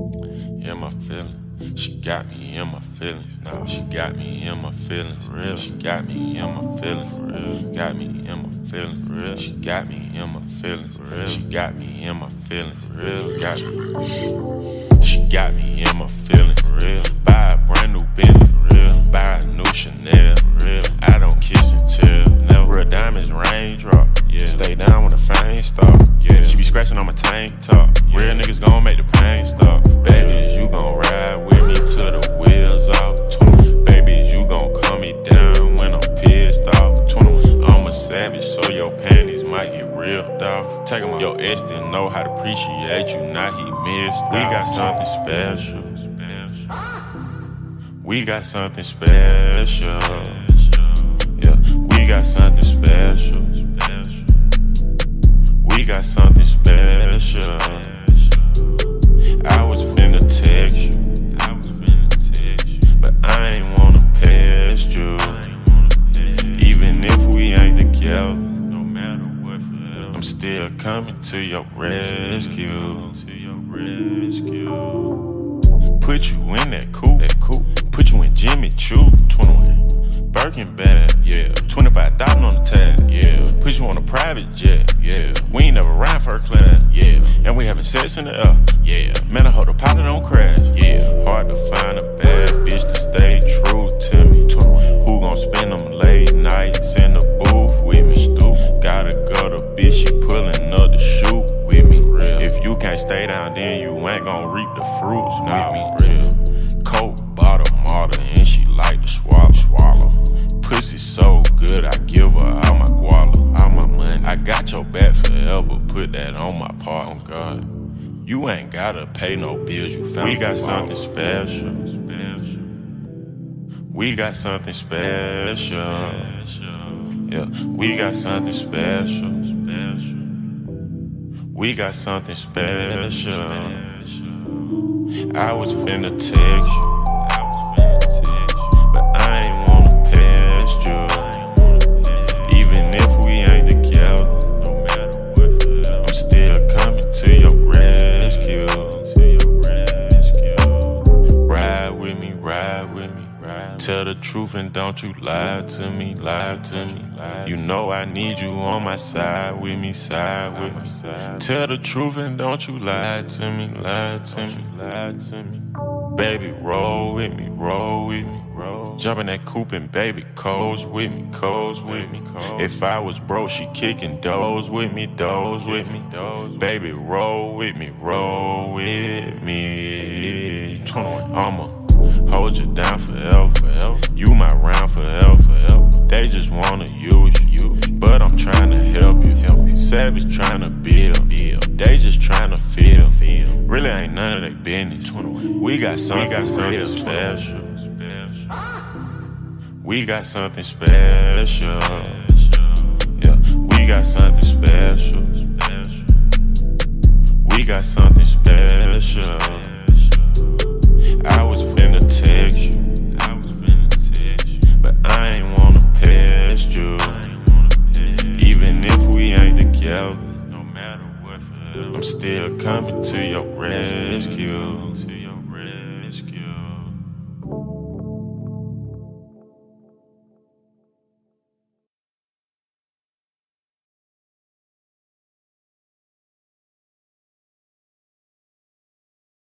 in my feelings. She got me in my feelings. Nah, she got me in my feelings. Real. She got me in my feelings. Real. Got me in my feelings. Real. She got me in my feelings. Real. She got me in my feelings. Real. Got me. She got me in my feelings. Real. Buy a brand new Bentley. Real. Buy a new Chanel. Real. I don't kiss and tell. Never real diamonds raindrop. Yeah. Stay down when the fame stop. Yeah. She be scratching on my tank top. Real niggas gon' make the pain stop. Your panties might get ripped off. Take 'em off. Your ex didn't know how to appreciate you, now he missed. We got something special. We got something special. Still coming to your rescue. To your rescue. Put you in that coupe, that coupe. Put you in Jimmy Choo, 21. Birkin bag, yeah. 25,000 on the tag, yeah. Put you on a private jet, yeah. We ain't never ride first class, yeah. And we having sex in the air, yeah. Man, I hope reap the fruits with me. Real. Coke bottle model and she like to swallow. swallow. Pussy so good, I give her all my guala, all my money. I got your back forever, put that on my part. On God, you ain't gotta pay no bills. You found we got something special. special. We got something special. Yeah, we got something special. Special. We got something special. I was finna text you. Tell the truth and don't you lie to me, lie to me. You know I need you on my side with me, side with me. Tell the truth and don't you lie to me, lie to me, lie to me. Baby, roll with me, roll with me. Jump in that coupe and baby, codes with me, codes with me. If I was broke, she kicking doors with me, doors with me. Baby, roll with me, roll with me. 21, I'ma hold you down forever. They just wanna use you, but I'm trying to help you. Help you. Savage trying to build, build. They just trying to feel, feel. Really ain't none of their business. We got something, we got something special. We got something special. Yeah, we got something special. We got something special. together, no matter what. Forever. I'm still coming to your rescue. To your rescue.